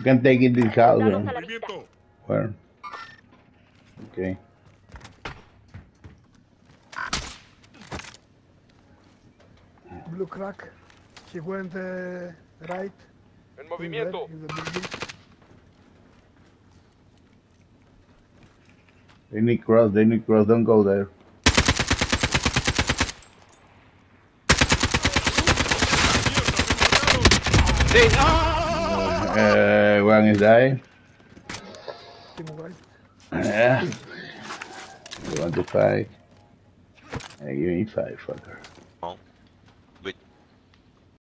You can take it this house. Soldados a la vista. Movimiento. Where? Okay. Blue crack. He went uh, right. En in movimiento. in the building. They need cross, they need cross, don't go there. Sí. Uh, one is dying. Team right. Yeah. You want to fight? Hey, give me five, fucker. Oh.